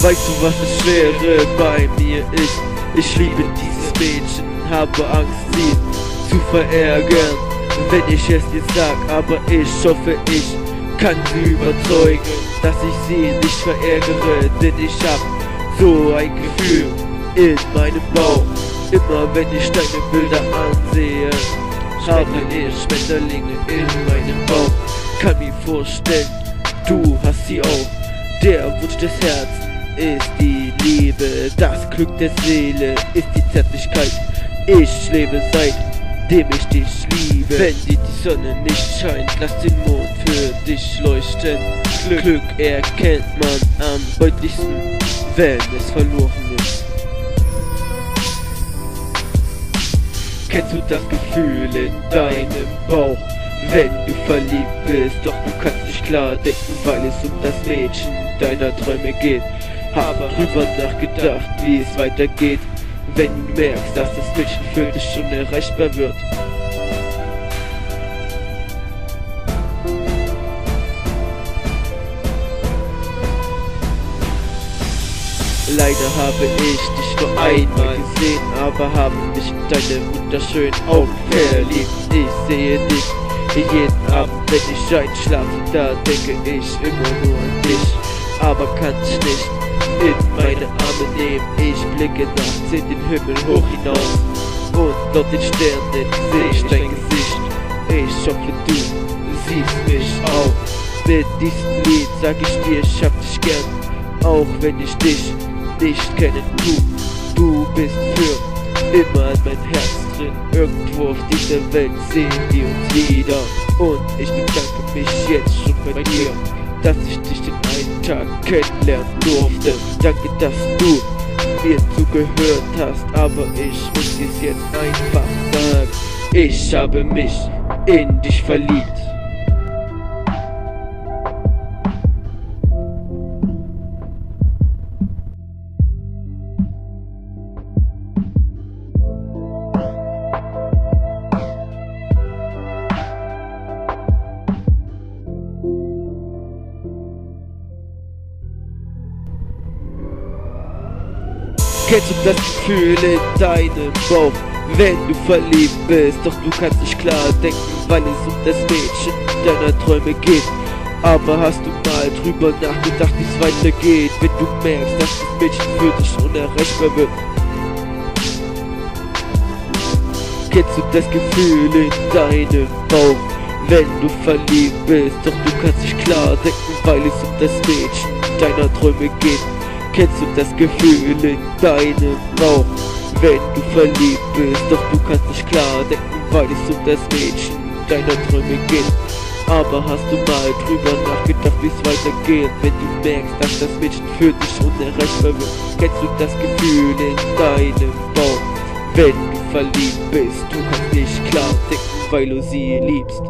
Weißt du, was das Schwere bei mir ist? Ich liebe dieses Mädchen, habe Angst, sie zu verärgern, wenn ich es dir sag, aber ich hoffe, ich kann sie überzeugen, dass ich sie nicht verärgere, denn ich hab so ein Gefühl in meinem Bauch. Immer wenn ich deine Bilder ansehe, habe ich Schmetterlinge in meinem Bauch. Kann mir vorstellen, du hast sie auch. Der Wunsch des Herzens ist die Liebe, das Glück der Seele ist die Zärtlichkeit. Ich lebe seitdem ich dich liebe. Wenn dir die Sonne nicht scheint, lass den Mond für dich leuchten. Glück, Glück erkennt man am deutlichsten, wenn es verloren ist. Kennst du das Gefühl in deinem Bauch, wenn du verliebt bist? Doch du kannst nicht klar denken, weil es um das Mädchen deiner Träume geht. Habe drüber nachgedacht, wie es weitergeht, wenn du merkst, dass das Mädchen für dich schon erreichbar wird. Leider habe ich dich nur einmal gesehen, aber habe mich in deine wunderschönen Augen verliebt. Ich sehe dich jeden Abend, wenn ich einschlafe, da denke ich immer nur an dich, aber kann ich nicht in meine Arme nehmen. Ich blicke nachts in den Himmel hoch hinaus und dort den Sternen sehe ich dein Gesicht. Ich hoffe, du siehst mich auch. Mit diesem Lied sag ich dir, ich hab dich gern, auch wenn ich dich nicht kenne. Du, du bist für immer in mein Herz drin. Irgendwo auf dieser Welt sehen wir uns wieder. Und ich bedanke mich jetzt schon bei dir, dass ich dich den einen Tag kennenlernen durfte. Danke, dass du mir zugehört hast, aber ich muss es jetzt einfach sagen. Ich habe mich in dich verliebt. Kennst du das Gefühl in deinem Bauch, wenn du verliebt bist? Doch du kannst nicht klar denken, weil es um das Mädchen deiner Träume geht. Aber hast du mal drüber nachgedacht, wie es weitergeht, wenn du merkst, dass das Mädchen für dich unerreichbar wird? Kennst du das Gefühl in deinem Bauch, wenn du verliebt bist? Doch du kannst nicht klar denken, weil es um das Mädchen deiner Träume geht. Kennst du das Gefühl in deinem Bauch, wenn du verliebt bist? Doch du kannst nicht klar denken, weil es um das Mädchen deiner Träume geht. Aber hast du mal drüber nachgedacht, wie es weitergeht, wenn du merkst, dass das Mädchen für dich unerreichbar wird? Kennst du das Gefühl in deinem Bauch, wenn du verliebt bist? Du kannst nicht klar denken, weil du sie liebst.